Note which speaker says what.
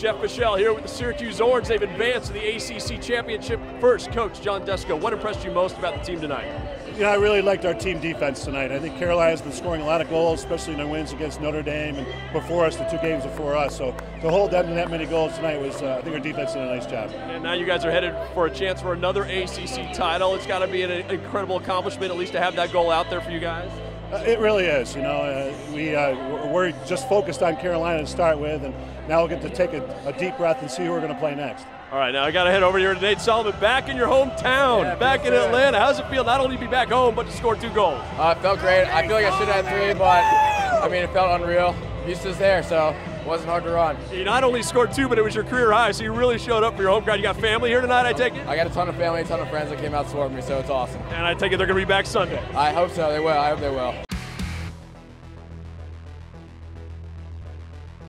Speaker 1: Jeff Fischel here with the Syracuse Orange. They've advanced to the ACC Championship first. Coach John Desko, what impressed you most about the team tonight?
Speaker 2: You know, I really liked our team defense tonight. I think Carolina's been scoring a lot of goals, especially in their wins against Notre Dame and before us, the two games before us. So to hold them to that many goals tonight was, uh, I think our defense did a nice job.
Speaker 1: And now you guys are headed for a chance for another ACC title. It's got to be an incredible accomplishment, at least to have that goal out there for you guys.
Speaker 2: Uh, it really is. You know, uh, we uh, we're just focused on Carolina to start with, and now we'll get to take a, a deep breath and see who we're going to play next.
Speaker 1: All right, now I got to head over here to Nate Solomon, back in your hometown,
Speaker 3: yeah,
Speaker 1: back in Atlanta. How's it feel not only to be back home, but to score two goals?
Speaker 3: Uh, it felt great. I feel like I should have had three, but I mean, it felt unreal. Houston's there, so it wasn't hard to run.
Speaker 1: You not only scored two, but it was your career high, so you really showed up for your home crowd. You got family here tonight, I take it?
Speaker 3: I got a ton of family, a ton of friends that came out to support me, so it's awesome.
Speaker 1: And I take it they're going to be back Sunday.
Speaker 3: I hope so. They will. I hope they will.